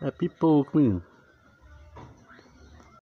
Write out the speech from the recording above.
Happy Pokemon.